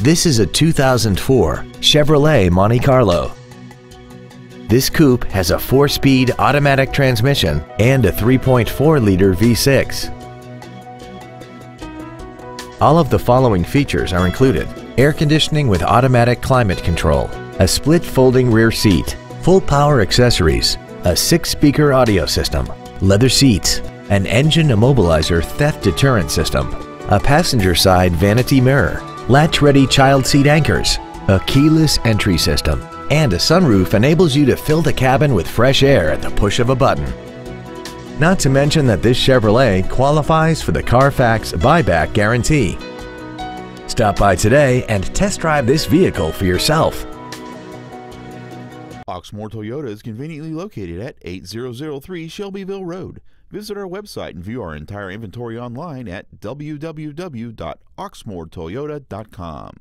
This is a 2004 Chevrolet Monte Carlo. This coupe has a 4-speed automatic transmission and a 3.4-liter V6. All of the following features are included. Air conditioning with automatic climate control, a split folding rear seat, full power accessories, a six-speaker audio system, leather seats, an engine immobilizer theft deterrent system, a passenger side vanity mirror, latch-ready child seat anchors, a keyless entry system, and a sunroof enables you to fill the cabin with fresh air at the push of a button. Not to mention that this Chevrolet qualifies for the Carfax buyback guarantee. Stop by today and test drive this vehicle for yourself. Oxmoor Toyota is conveniently located at 8003 Shelbyville Road. Visit our website and view our entire inventory online at www.oxmoortoyota.com.